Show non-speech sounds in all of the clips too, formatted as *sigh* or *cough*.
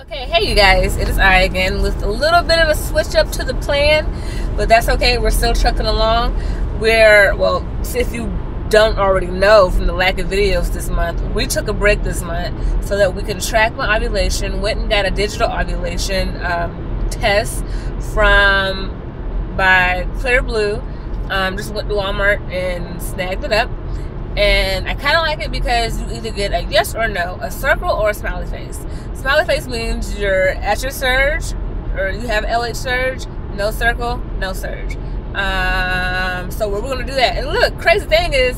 Okay, hey you guys, it is I again with a little bit of a switch up to the plan, but that's okay. We're still trucking along. We're, well, if you don't already know from the lack of videos this month, we took a break this month so that we can track my ovulation. Went and got a digital ovulation um, test from by Clearblue. Um, just went to Walmart and snagged it up. And I kind of like it because you either get a yes or no, a circle or a smiley face. Smiley face means you're at your surge or you have LH surge, no circle, no surge. Um, so we're gonna do that. And look, crazy thing is,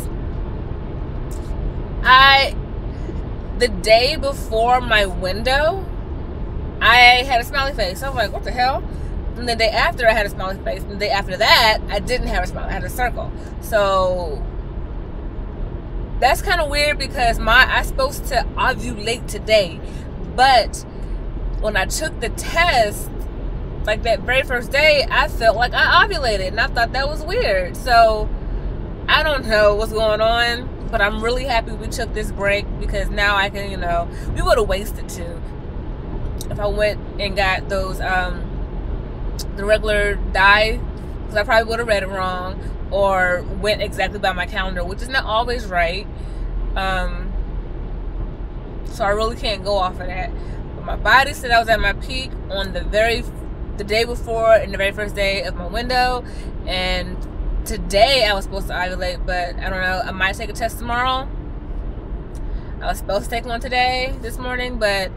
I the day before my window, I had a smiley face. I'm like, what the hell? And the day after, I had a smiley face. And the day after that, I didn't have a smile. I had a circle. So that's kind of weird because my I'm supposed to ovulate today, but when I took the test, like that very first day, I felt like I ovulated, and I thought that was weird. So I don't know what's going on, but I'm really happy we took this break because now I can, you know, we would have wasted too if I went and got those um the regular dye because I probably would have read it wrong or went exactly by my calendar, which is not always right. Um, so I really can't go off of that. But my body said I was at my peak on the very the day before and the very first day of my window, and today I was supposed to ovulate, but I don't know. I might take a test tomorrow. I was supposed to take one today, this morning, but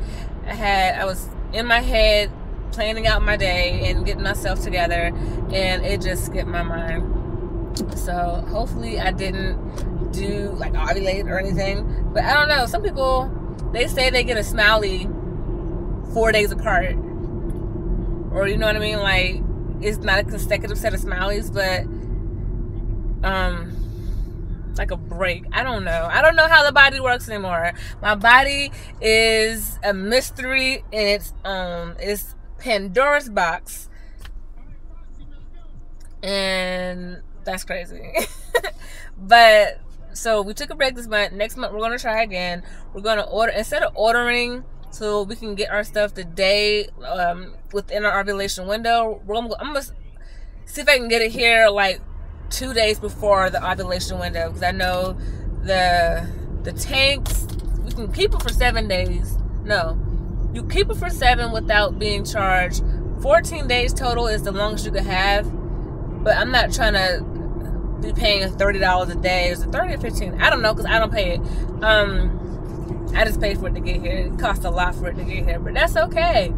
I had I was in my head planning out my day and getting myself together, and it just skipped my mind. So hopefully I didn't do like ovulate or anything. But I don't know. Some people they say they get a smiley four days apart. Or you know what I mean? Like it's not a consecutive set of smileys, but um like a break. I don't know. I don't know how the body works anymore. My body is a mystery in its own. It's Pandora's box. And that's crazy. *laughs* but so we took a break this month. Next month we're gonna try again. We're gonna order instead of ordering so we can get our stuff the day um, within our ovulation window. We're Gonna, I'm gonna see if I can get it here like two days before the ovulation window because I know the the tanks we can keep it for seven days. No, you keep it for seven without being charged. 14 days total is the longest you could have, but I'm not trying to be paying thirty dollars a day. Is it thirty or fifteen? I don't know because I don't pay it. Um, I just paid for it to get here. It cost a lot for it to get here, but that's okay.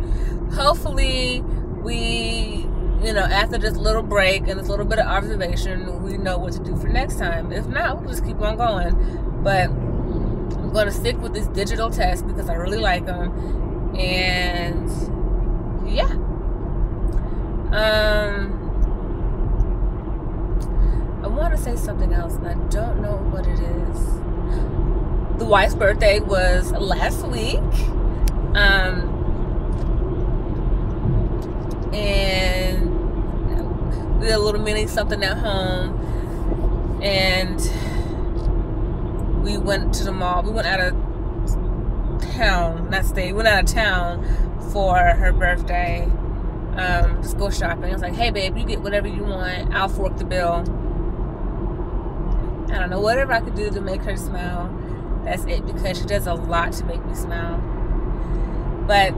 Hopefully, we, you know, after this little break and this little bit of observation, we know what to do for next time. If not, we'll just keep on going. But I'm going to stick with this digital test because I really like them, and yeah. Um I want to say something else, and I don't know what it is. The wife's birthday was last week. Um, and we did a little mini something at home. And we went to the mall. We went out of town, not state, we went out of town for her birthday. Um, just go shopping. I was like, hey, babe, you get whatever you want. I'll fork the bill I don't know, whatever I could do to make her smile, that's it because she does a lot to make me smile. But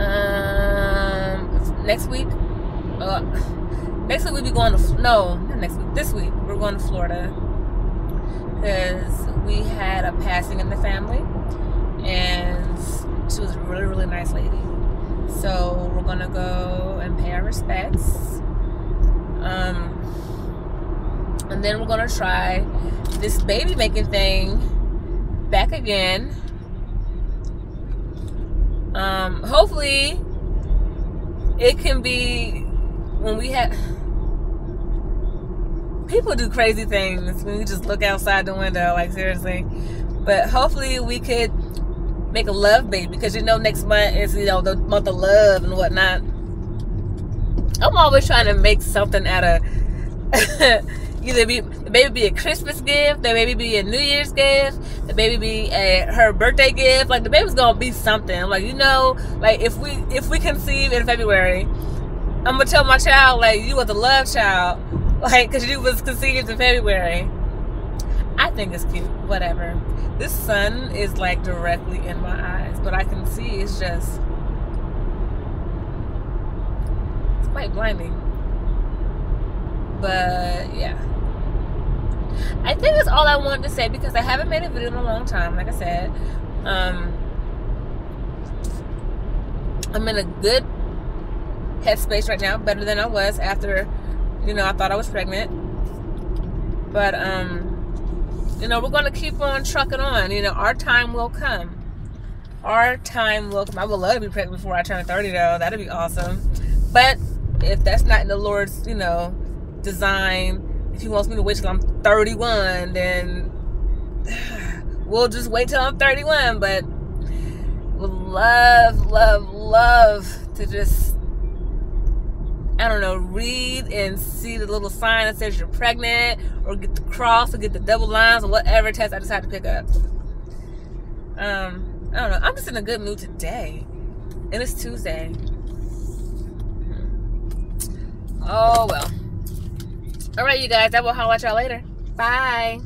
um, next week, uh, next week we'll be going to no, next week. This week we're going to Florida because we had a passing in the family, and she was a really really nice lady. So we're gonna go and pay our respects. Um, and then we're gonna try this baby making thing back again. Um hopefully it can be when we have people do crazy things when we just look outside the window like seriously. But hopefully we could make a love baby because you know next month is you know the month of love and whatnot. I'm always trying to make something out of *laughs* either be the baby be a Christmas gift, the baby be a New Year's gift, the baby be a her birthday gift. Like the baby's gonna be something. Like you know, like if we if we conceive in February, I'm gonna tell my child like you was a love child, *laughs* like because you was conceived in February. I think it's cute. Whatever. This sun is like directly in my eyes, but I can see it's just it's quite blinding. But yeah. I think that's all I wanted to say because I haven't made a video in a long time, like I said. Um, I'm in a good headspace right now, better than I was after, you know, I thought I was pregnant. But, um, you know, we're going to keep on trucking on. You know, our time will come. Our time will come. I would love to be pregnant before I turn 30, though. That'd be awesome. But if that's not in the Lord's, you know, design, if He wants me to wait till I'm 31, then *sighs* we'll just wait till I'm 31. But would love, love, love to just I don't know, read and see the little sign that says you're pregnant, or get the cross, or get the double lines, or whatever test I decide to pick up. Um, I don't know. I'm just in a good mood today, and it's Tuesday. Oh well. All right, you guys. I will holler at y'all later. Bye.